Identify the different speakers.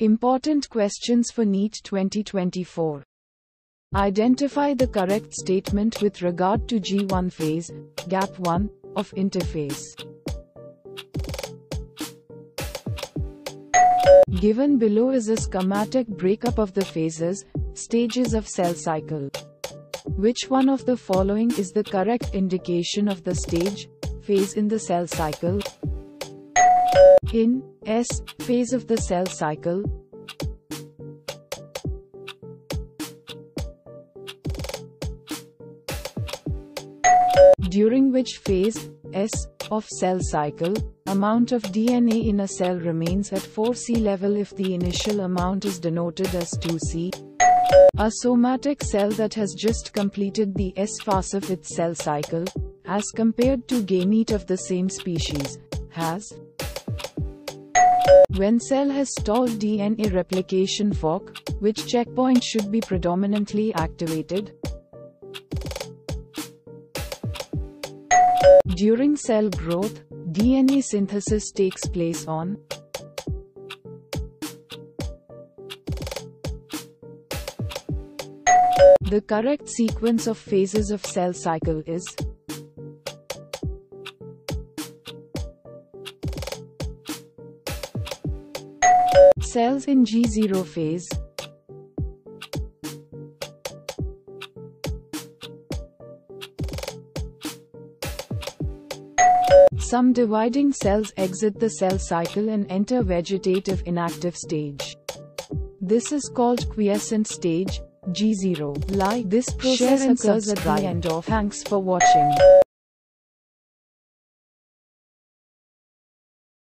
Speaker 1: Important questions for NEET 2024. Identify the correct statement with regard to G1 phase, gap 1, of interphase. Given below is a schematic breakup of the phases, stages of cell cycle. Which one of the following is the correct indication of the stage, phase in the cell cycle? In S phase of the cell cycle, during which phase S of cell cycle amount of DNA in a cell remains at 4C level if the initial amount is denoted as 2C. A somatic cell that has just completed the S phase of its cell cycle, as compared to gamete of the same species, has when cell has stalled DNA replication fork, which checkpoint should be predominantly activated? During cell growth, DNA synthesis takes place on The correct sequence of phases of cell cycle is Cells in G0 phase Some dividing cells exit the cell cycle and enter vegetative inactive stage. This is called quiescent stage, G0. Like this process occurs at the end of. Thanks for watching.